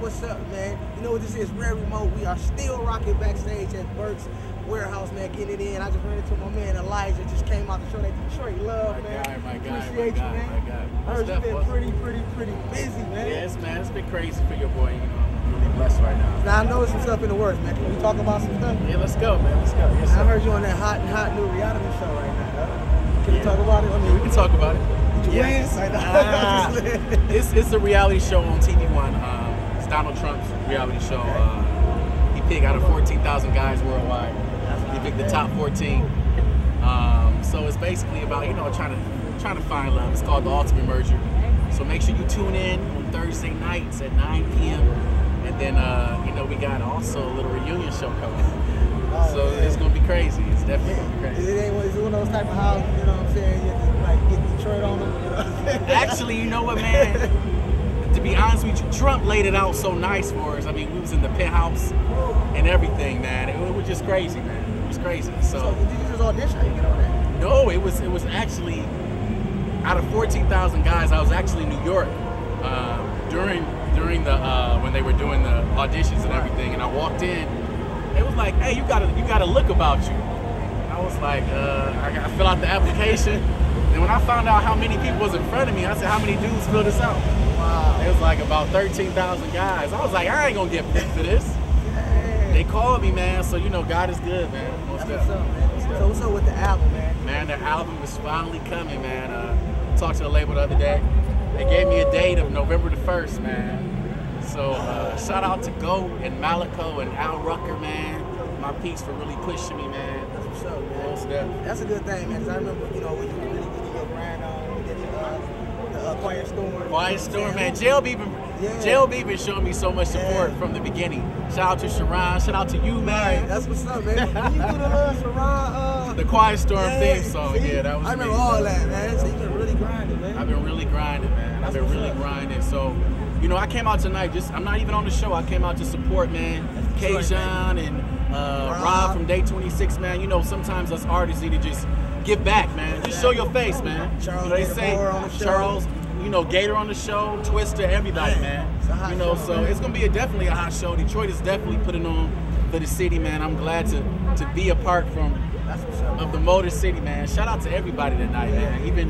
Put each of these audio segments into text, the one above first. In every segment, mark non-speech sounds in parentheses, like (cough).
what's up, man? You know what this is? Red Remote. We are still rocking backstage at Bert's Warehouse, man, getting it in. I just ran into my man Elijah, just came out to show that Detroit love, My man. guy, my guy, Appreciate my you, guy, man. my guy. I heard you've been pretty, pretty, pretty busy, man. Yes, man. It's been crazy for your boy. You know, I'm really blessed right now. Now I know some stuff in the works, man. Can we talk about some stuff? Yeah, let's go, man. Let's go. Yes, I heard you on that hot and hot new reality show right now. huh? Can we talk about it? I mean, We can talk about it. Did you Yes. win? Like, (laughs) Ah, (laughs) I'm just saying. it's it's a reality show on TV One. It's Donald Trump's reality show. Uh, he picked out of 14,000 guys worldwide. He picked the top 14. Um, so it's basically about you know trying to trying to find love. It's called the Ultimate Merger. So make sure you tune in on Thursday nights at 9 p.m. And then uh, you know we got also a little reunion show coming. Oh, so man. it's gonna be crazy. It's definitely gonna be crazy. it, ain't, is one of those type of houses, you know what I'm saying? You have to like get Detroit on them, you know what I'm saying? Actually, you know what, man? (laughs) to be honest with you, Trump laid it out so nice for us. I mean, we was in the penthouse and everything, man. It, it was just crazy, man. It was crazy. So So did you just audition? How you get on that? no, it was it was actually out of fourteen thousand guys. I was actually in New York uh, during during the uh, when they were doing the auditions and everything, and I walked in. It was like, hey, you got a you got a look about you. I was like, uh, I got to fill out the application. And when I found out how many people was in front of me, I said, how many dudes filled this out? Wow. It was like about 13,000 guys. I was like, I ain't gonna get picked for this. Hey. They called me, man. So, you know, God is good, man. Most That's what's up, man. Most So what's up with the album, man? Man, the album is finally coming, man. Uh, talked to the label the other day. They gave me a date of November the 1st, man. So, uh, shout out to Go and Malico and Al Rucker, man. My peaks for really pushing me, man. That's what's up, man. Definitely. That's a good thing, man. Cause I remember, you know, when you were really getting your grind on, you did the, uh, the uh, Quiet Storm. Quiet Storm, man. JLB been, Yeah. JLB been showing me so much support Yeah. from the beginning. Shout out to Sharon. Shout out to you, Right, man. that's what's up, man. When you do the uh, (laughs) Sharon, uh, The Quiet Storm yeah, theme song, see? yeah, that was I remember me. all that, man. So you been really grinding, man. I've been really grinding, man. I've been really up. grinding. So, you know, I came out tonight. Just I'm not even on the show. I came out to support, man. Kajan and uh, Rob. From Day 26, man. You know, sometimes us artists need to just give back, man. Just show your face, man. Charles you know, they Gator say on the show. Charles. You know, Gator on the show, Twister, everybody, Man, man. it's a hot You know, so it's gonna be a, definitely a hot show. Detroit is definitely putting on for the city, man. I'm glad to to be a part from of the Motor City, man. Shout out to everybody tonight, man. Even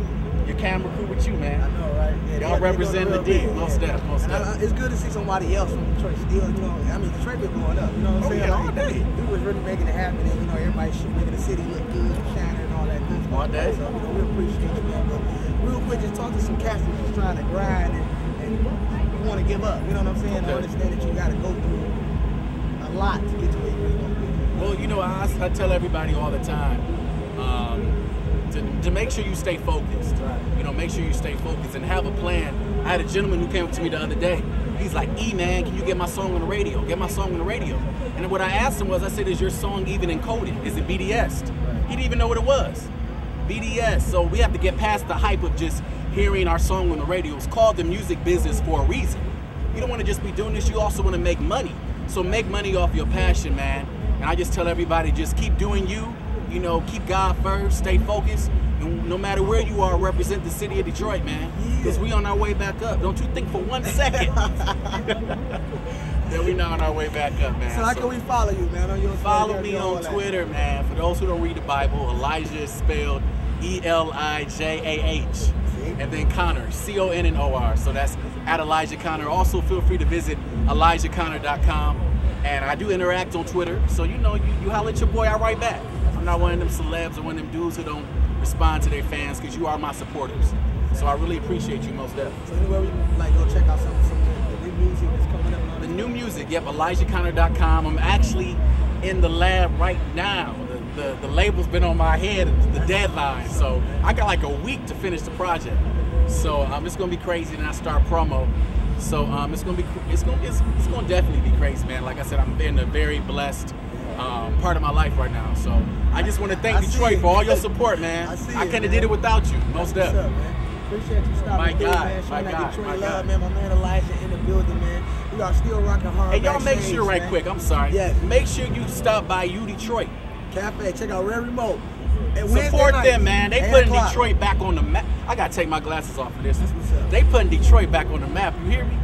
your camera crew with you, man. I know, right? Y'all represent the D, most yeah. most And I- def. I- It's good to see somebody else from Detroit still, you know. I mean, Detroit been going up, you know what I'm Oh, saying? yeah, Like, all day. We was really making it happen, and you know, everybody should making the city look good, and shining, and all that good stuff. All day. So, you know, we appreciate you, man. But real quick, just talk to some cats that's just trying to grind and, and want to give up. You know what I'm saying? I understand that you got to go through a lot to get to where you really want to be. Well, you know, I, I tell everybody all the time um, to, to make sure you stay focused. You know, make sure you stay focused and have a plan. I had a gentleman who came up to me the other day. He's like, E man, can you get my song on the radio? Get my song on the radio. And what I asked him was, I said, is your song even encoded? Is it BDS? He didn't even know what it was. BDS. So we have to get past the hype of just hearing our song on the radio. It's called the music business for a reason. You don't want to just be doing this, you also want to make money. So make money off your passion, man. And I just tell everybody just keep doing you, you know, keep God first, stay focused. And no matter where you are, represent the city of Detroit, man. Because we on our way back up. Don't you think for one (laughs) second (laughs) that we not on our way back up, man. So how can we follow you, man? On your Follow me on that? Twitter, man. For those who don't read the Bible, Elijah is spelled E L I J A H. And then Connor, C O N N O R. So that's at Elijah Connor. Also, feel free to visit ElijahConnor.com. And I do interact on Twitter. So, you know, you, you holler at your boy, I write back. I'm not one of them celebs or one of them dudes who don't respond to their fans because you are my supporters. So I really appreciate you most definitely. So anywhere we like go check out some some of the new music that's coming up. The new music, yep, ElijahConnor.com. I'm actually in the lab right now. The, the, the label's been on my head, the deadline. So I got like a week to finish the project. So um, it's gonna be crazy. Then I start promo. So um, it's gonna be it's gonna it's, it's gonna definitely be crazy, man. Like I said, I'm in a very blessed um, part of my life right now. So I just want to thank I Detroit for all your support, man. I see I couldn't have did it without you, most up, definitely. Appreciate you stopping My through, guy, man. Showing my guy, Detroit my love, guy. man. My man Elijah in the building, man. We are still rocking hard. Hey, y'all make sure right man. quick. I'm sorry. Yes. Make sure you stop by U Detroit. Cafe, check out Red Remote. Support them, man. They 8 putting o'clock. Detroit back on the map. I gotta take my glasses off for this. That's what's up. They putting Detroit back on the map. You hear me?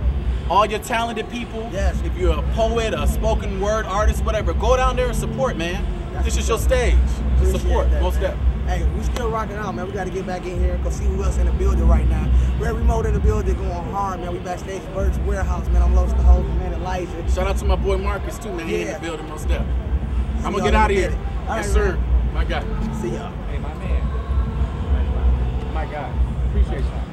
all your talented people. Yes. If you're a poet, a spoken word artist, whatever, go down there and support, man. That's this is your stage. Appreciate support, that, most step. Hey, we still rocking out, man. We got to get back in here and go see who else in the building right now. Red Remote in the building, going hard, man. We backstage Bert's Warehouse, man. I'm Los the host, man. Elijah. Shout out to my boy Marcus too, man. He in the building, most step. I'm gonna get out of here. All yes, right, sir. man. My guy. See y'all. Hey, my man. My God. Appreciate you.